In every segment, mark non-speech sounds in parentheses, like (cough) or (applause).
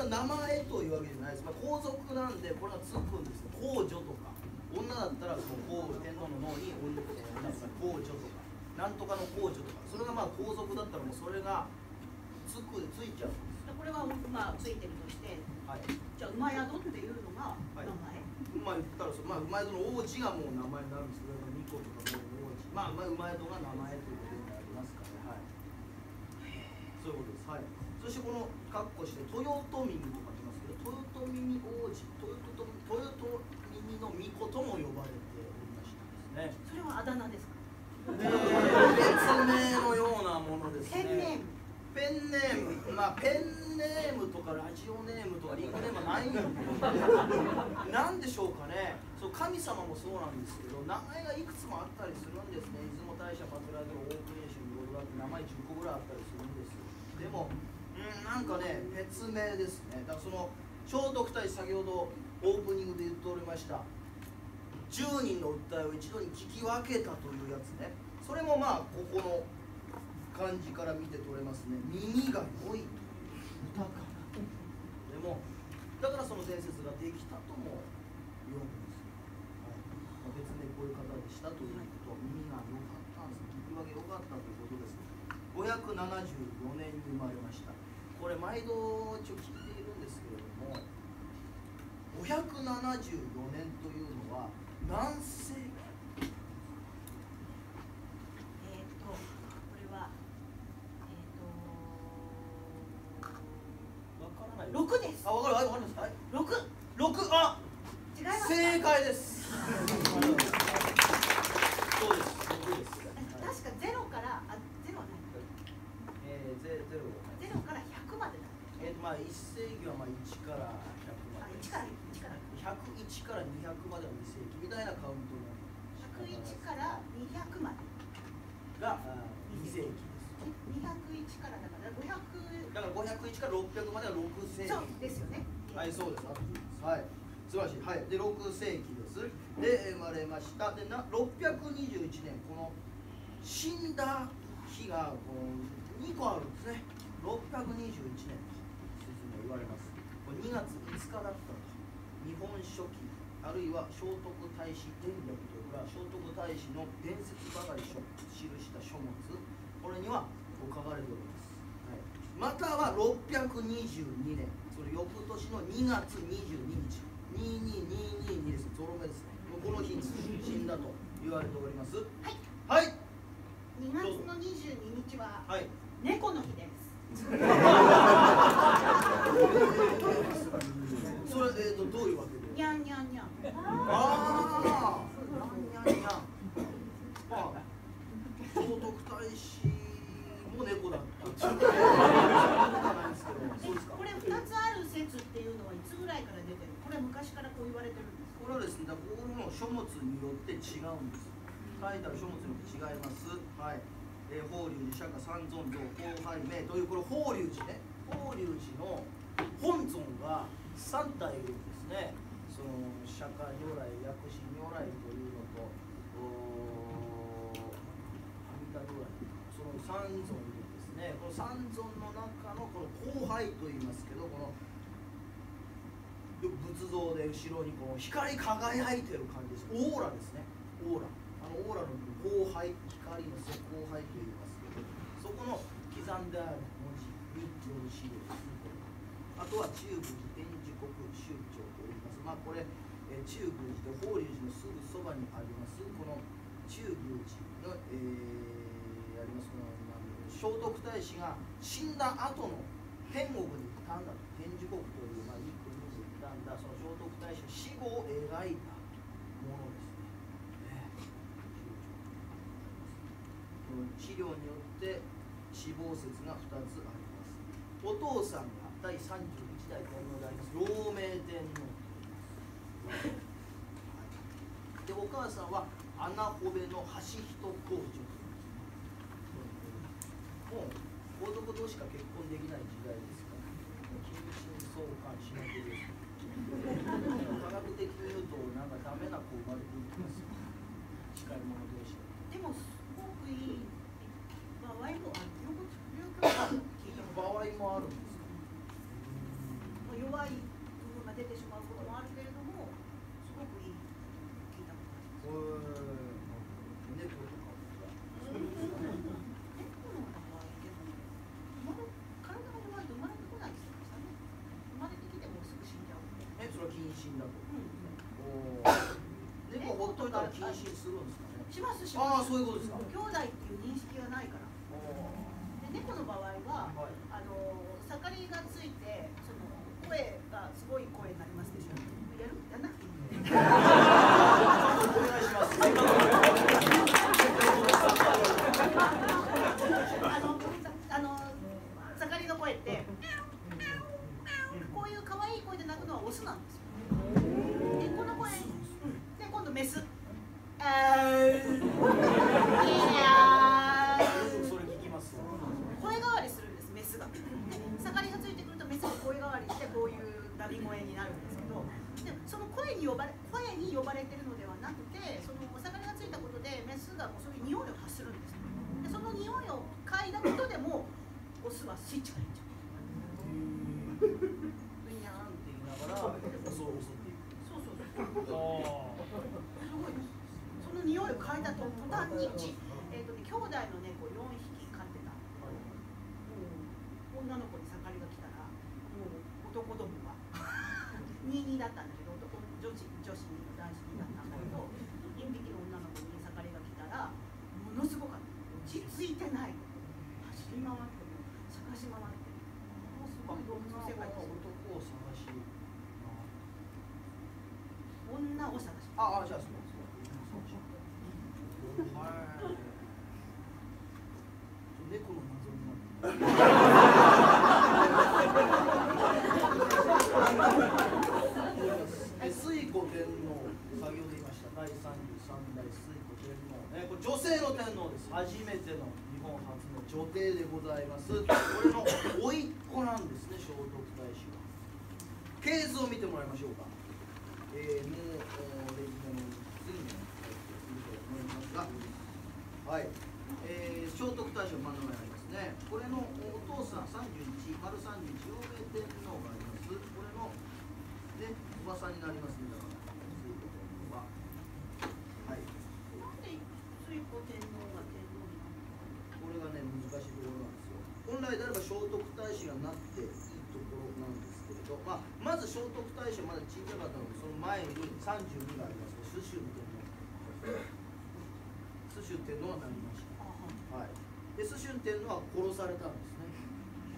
れは名前というわけじゃないです、まあ、皇族なんでこれがつくんですよ。皇女とか。女だったらその皇天皇の脳に女皇女とか。なんとかの皇女とか。それがまあ皇族だったらもうそれがつくついちゃうこれはまあついてるとして、はい。じゃあ馬宿っていうのが名前、まあ言ったらそう、まあ、馬宿の王子がもう名前になるんですけど、ニコとかもう王子、まあ、まあ、馬宿が名前ということになりますからね、はい。そういうことです。はい。そしてこの括弧して、豊臣にとかってますけど、豊臣に王子、豊臣豊臣の御子とも呼ばれておりましたですね。それはあだ名ですか？えー別名のようなものですね。ペンネームペンネーム、まあ、ペンネームとかラジオネームとかリングネームはないんで、なんでしょうかね、そう神様もそうなんですけど、名前がいくつもあったりするんですね、出雲大社、パトラゲロ、オープンエーション、ゴルラって名前10個ぐらいあったりするんですよ。でも、うん、なんかね、別名ですね、だからその聖徳太子、先ほどオープニングで言っておりました。10人の訴えを一度に聞き分けたというやつね。それもまあここの感じから見て取れますね。耳が良いと豊かなでもだからその伝説ができたとも言われます、はい。まあ、別名こういう方でしたということは耳が良かったんです。聞き分け良かったということです574年に生まれました。これ毎度一応聞いているんですけれども574年という200まで。が2世紀です。201からだから500だから501から600までは6世紀そうですよね。はいそうです。はい。素晴らしい。はい。で6世紀です。で生まれました。でな621年。この死んだ日がこの2個あるんですね。621年。と言われます。これ2月5日だったと日本書紀。あるいは聖徳太子天略と聖徳太子の伝説ばかり書記した書物。これには、書かれております。はい。または622年それ翌年の2月22日22222ですゾロ目ですねこの日に死んだと言われておりますはいはい二月の二十二日ははい猫の日です (laughs) それえーとどういうわけで？にゃんにゃんにゃんああにゃんにゃんにゃんまあ聖徳太子も猫だったっていうことじゃないんですけどそうですかこれ二つある説っていうのはいつぐらいから出てるこれ昔からこう言われてるんですこれはですね、だからここの書物によって違うんです。書いてある書物によって違います。はい。えー、法隆寺釈迦三尊像広拝名というこれ法隆寺ね。法隆寺の本尊が三体いるんですね。その釈迦如来、薬師如来というのと、阿弥陀如来、その三尊いるんですね。この三尊の中のこの広拝と言いますけど、この仏像で後ろにこう光り輝いてる感じです。オーラですね。オーラ。あのオーラの光背光のせ光背と言いますけどそこの刻んである文字による資料ですねあとは中宮寺天智国宗長と言います。まあこれ、え中宮寺と法隆寺のすぐそばにあります。この中宮寺の、えーありますこの聖徳太子が死んだ後の天国に行ったんだと。天智国という、まあ、いい国に行ったその聖徳太子の死後を描いたものですね。ね資料によって死亡説が2つあります。お父さんが第31代天皇であります陽明天皇と言います。でお母さんは穴穂部の橋人公主もう皇族同士しか結婚できない時代ですから近親相関しなければ科学的に言うとなんかダメな子生まれていきますよ。近い者同士ででもすごくいい場合もあるよくよく聞いた場合もあるんですかよだと。うん。ほっといたらするんですかね。しますしああますそういうことですか。兄弟っていう認識がないからおで猫の場合はーはいあの盛りがついてその声がすごい声になりますでしょやるやんなくていいお願いしますあのあの盛りの声ってこういう可愛い声で鳴くのはオスなんですよでこの声で今度メスあーいやーそれ聞きます声変わりするんですメスがで盛りがついてくるとメスが声変わりしてこういう鳴り声になるんですけどでその声に呼ばれ声に呼ばれてるのではなくてその盛りがついたことでメスがもうそういう匂いを発するんですでその匂いを嗅いだことでもオスはスイッチが入っちゃうブニャーンって言いながら襲う。襲っていくそうそうそう。すごいその匂いを嗅いだと途端にう。ち、えーとね、兄弟の猫4匹飼ってたもう。女の子に盛りが来たらもう。男どもが22だったんだけど男女子女子に男子にだったんだけど1匹の女の子に盛りが来たらものすごかった落ち着いてない走り回っても探し回ってもうすごい動物の世界ですよ男を探し女を探しああじゃあそうそう。はい。猫の謎になってえ水古天皇先ほど言いました。第33代水古天皇ねこれ女性の天皇です。初めての日本初の女帝でございます。これの甥っ子なんですね聖徳太子は。系図を見てもらいましょうかえー、もうおレジの次に入ってくると思いますがはい。えー、聖徳太子が真ん中にありますね。これのお父さん31丸31陽明天皇があります。これのねおばさんになりますね。だから水古天皇ははい。なんで水古天皇が天皇になったの？これがね難しいところなんですよ。本来であれば聖徳太子がなっていいところなんですけれど、まあ、まず聖徳太子はまだ小さかったのでその前に32があります蘇州天皇蘇州天皇がなりましたはい、で蘇春天皇は殺されたんですね。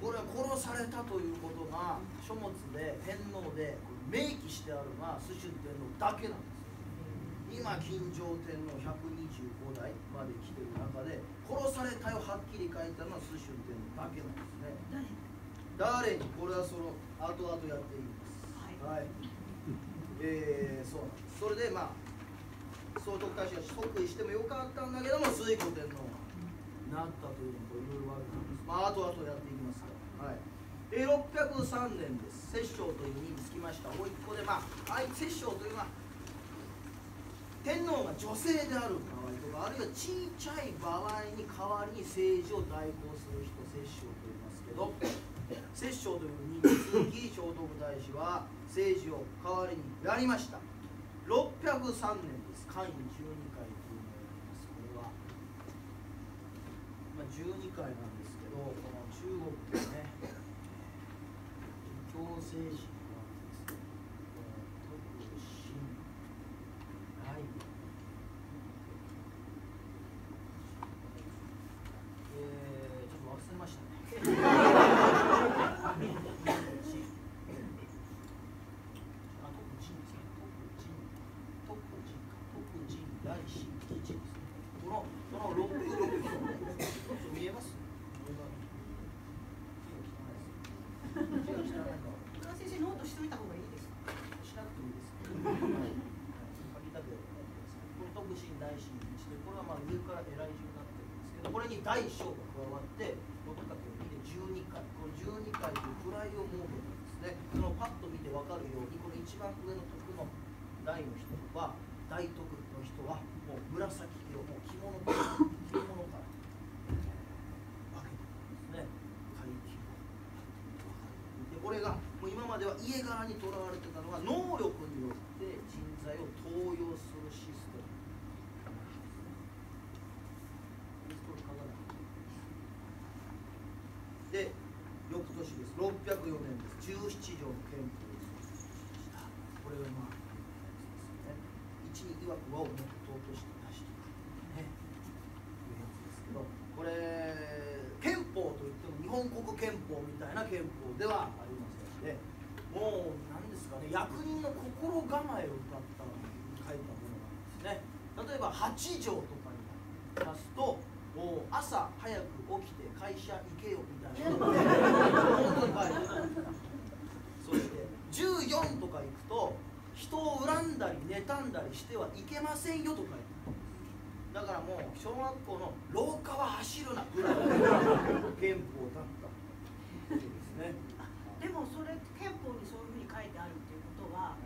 これは殺されたということが書物で天皇で明記してあるのは蘇春天皇だけなんです今金城天皇125代まで来てる中で殺されたよはっきり書いたのは蘇春天皇だけなんですね誰誰にこれはその後々やっていきます。はい。はい、えー、そう。なんですそれでまあ聖徳太子が即位してもよかったんだけども水古天皇がなったというのといろいろあるんです。まあ後々やっていきますから。はい。えー、603年です。摂政という意味につきました甥っ子でまああい摂政というのは天皇が女性である場合とかあるいは小さい場合に代わりに政治を代行する人摂政と言いますけど摂政という人に続き聖徳太子は政治を代わりにやりました。603年です。官位12回というのをやります。これは、まあ、12回なんですけどこの中国のね強制心はですね特進大えー、ちょっと忘れましたねあ、特進ですね。特進、特進か、特進大進基地ですね。この、この六六見えます？字が汚いです。字が汚いの。小川先生ノートしといた方がいいですかしなくてもいいですけど。はい。書きたくてこの特進大進基地で、これはまあ上から偉い順になってるんですけど、これに大小が加わって、六角2で12回、この12回という位を設けたんですね。そのパッと見てわかるように、この一番上の徳の台の人は、大徳の人は、もう紫色、もう着物ら、着物から、分けてるんですね。階級を。で、これが、もう今までは家柄にとらわれてたのが、能力によって人材を登用するシステム。これ書かないで翌年です604年です17条の憲法を創設しましたこれがまあ一に曰く和をもっとして出してねいうやつですけどこれ憲法といっても日本国憲法みたいな憲法ではありませんでもう何ですかね役人の心構えを歌った書いたものなんですね。例えば8条とかにますともう朝早く起きて会社行けよみたいな本当に書いてあるそして14とか行くと人を恨んだり妬んだりしてはいけませんよと書いてあるだからもう小学校の廊下は走るなぐらいの憲法だった。(laughs) ですね。でもそれ憲法にそういうふうに書いてあるっていうことは、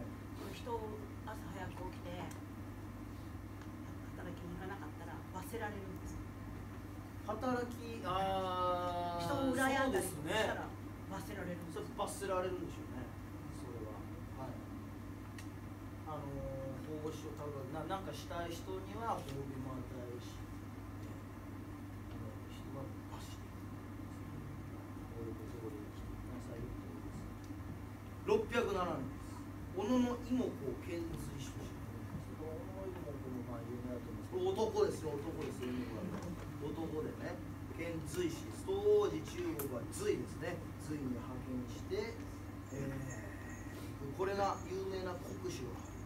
人を朝早く起きて働きに行かなかったら罰せられるんです。働きあ人を羨んだりしたら罰せられるんです。それられるんでしょうねそれははいあのー、法師を多分ななんかしたい人には褒美も与えるし、ね、あの人は罰していくこういうことで生きてなさいよってことです607年です小野の妹子を遣隋使とし小野の妹子もまあ有名だと思うんです。けど男ですよ。男ですよ。男でね。遣隋使です。当時中国は隋ですね。隋に派遣して、えー、これが有名な国史があり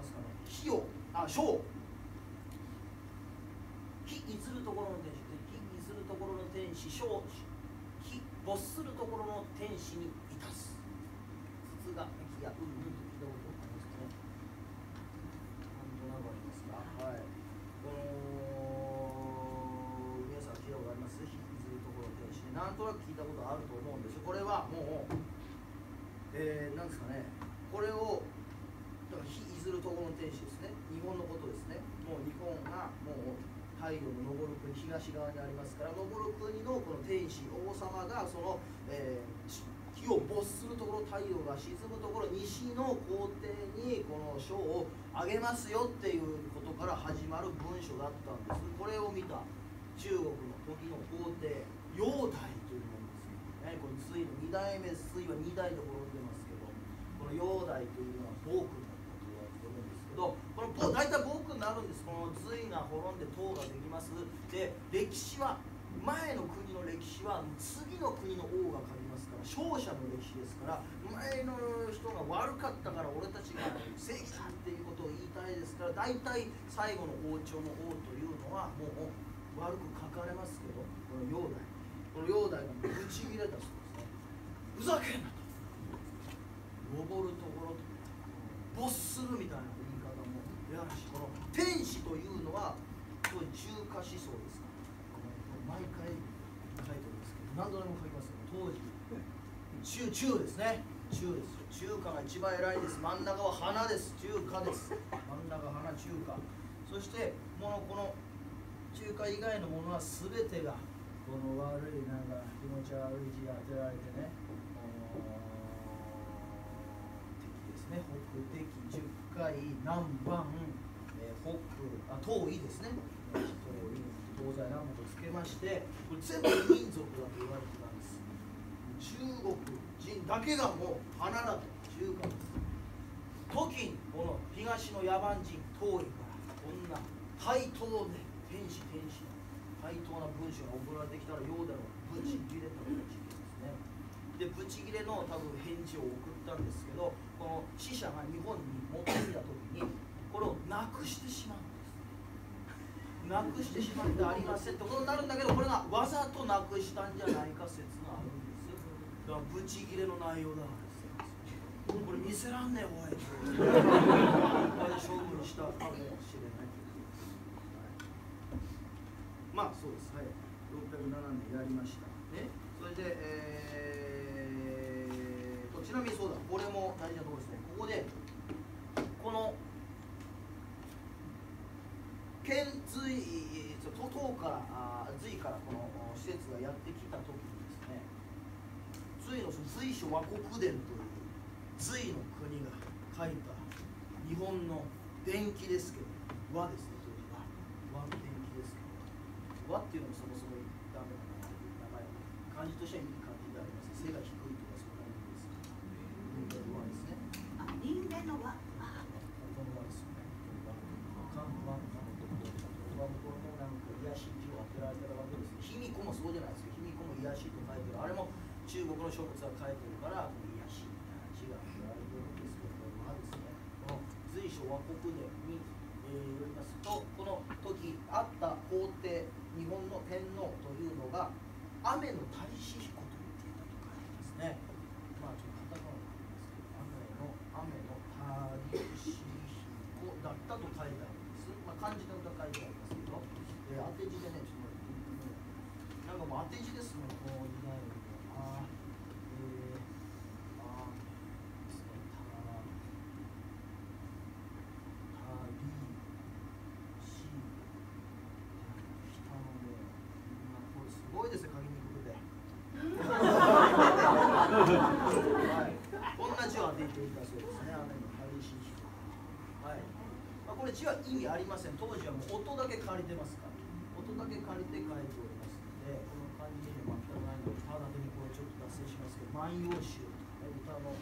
ます聞いたことありますかね火をあ小火いずるところの天使火いずるところの天使小火没するところの天使にいたす筒が火やうんうんと聞いたことありますかねなんとなくありますかはいこの皆さん聞いたことあります火いずるところの天使なんとなく聞いたことあると思うんですこれはもうえー、なんですかねこれをずるとこの天使ですね。日本のことですね。もう日本がもう太陽の昇る国東側にありますから昇る国のこの天使王様がその、えー火を没するところ太陽が沈むところ西の皇帝にこの書をあげますよっていうことから始まる文書だったんです。これを見た中国の時の皇帝煬帝というものですね。これ隋の2代目隋は2代で滅んでますけどこの煬帝というのは暴君どこの暴大体暴君になるんです。この隋が滅んで唐ができます。で歴史は前の国の歴史は次の国の王が借りますから勝者の歴史ですから前の人が悪かったから俺たちが正義だっていうことを言いたいですから大体最後の王朝の王というのはもう悪く書かれますけどこの煬帝この煬帝がぶち切れたそうですね。ふざけんなと。登るところと没するみたいな言い方もやるしこの天使というのはすごい中華思想ですか？毎回書いてるんですけど何度でも書きますけど当時。中中ですね。中です。中華が一番偉いです。真ん中は花です。中華です。真ん中花中華。そしてものこの中華以外のものは全てがこの悪いなんか気持ち悪い字が当てられてね。ね北敵十回南蛮、えー、北あ東夷ですね。東夷東西南北つけましてこれ全部民族だと言われてたんです。中国人だけがもう花だと中華です時にこの東の野蛮人東夷からこんな対等で天使天使。の対等な文章が送られてきたらヨーダのブチギレたブチギレですね。でブチギレの多分返事を送ったんですけどこの死者が日本に持ってきた時にこれをなくしてしまうんです。なくしてしまってありませんってことになるんだけどこれがわざとなくしたんじゃないか説があるんですだからブチギレの内容だからですよ。これ見せらんねえおい。これで勝負にしたかもしれないまあそうです。はい。607年やりました。ね。それでえー、ちなみにそう。だこれも大事なところですねここでこの県隋と唐から隋からこの施設がやってきた時にですね隋のその隋書和国伝という。隋の国が書いた日本の伝記ですけど和ですね当時は和の伝記ですけど和っていう。のもそもそもダメな名前名前漢字としてはって書いてるあれも中国の書物が書いてるから癒し癒しが加てるんですけどまです。ねこの随所和国伝に、えー、よりますとこの時あった皇帝日本の天皇というのが雨の大使彦これ字は意味ありません。当時はもう音だけ借りてますから。音だけ借りて書いておりますのでこの漢字には全くないのでただでにこれちょっと脱線しますけど「万葉集」とかね歌の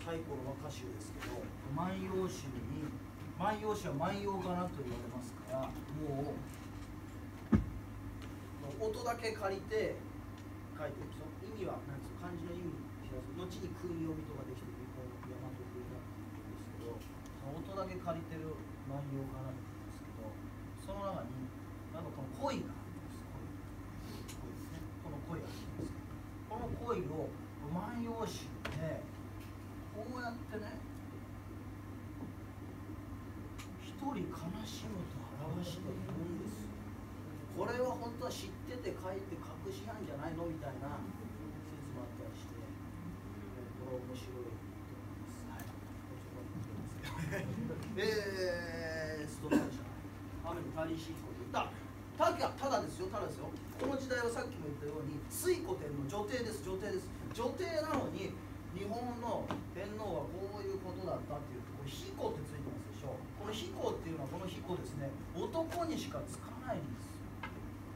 サイコロの歌集ですけど「万葉集」に「万葉集」は万葉かなと言われますからもう音だけ借りて書いてるんです。よ意味は何ですか漢字の意味知らず後に訓読みとかできて日本大和風になってるんですけどその音だけ借りてる万葉かなって言うんですけどその中になんかこの恋があるんです恋恋ですねこの恋があるんですこの恋を万葉集でこうやってね一人悲しむと表しているんですこれは本当は知ってて書いて隠しなんじゃないのみたいな説もあったりしてこれ面白い。えー、ストライシャー雨の大使彦とだただただですよ。ただですよ。この時代はさっきも言ったように推古天皇女帝です。女帝です。女帝なのに日本の天皇はこういうことだったっていうとこれ彦ってついてますでしょ。この彦っていうのはこの彦ですね。男にしかつかないんですよ。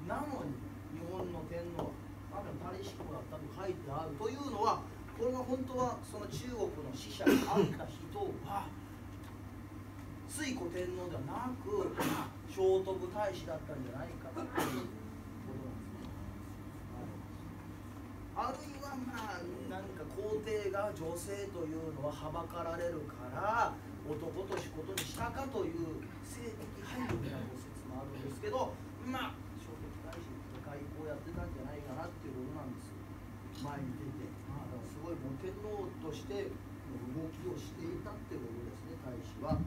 なのに日本の天皇は雨の大使彦だったと書いてあるというのはこれは本当はその中国の使者に会った人は推古天皇ではなく聖徳太子だったんじゃないかなということなんですね。あるいはまあなんか皇帝が女性というのははばかられるから男としことにしたかという性的配慮みたいな説もあるんですけどまあ聖徳太子って外交やってたんじゃないかなっていうことなんですよ前に出てまあだからすごいもう天皇として動きをしていたってことですね太子は。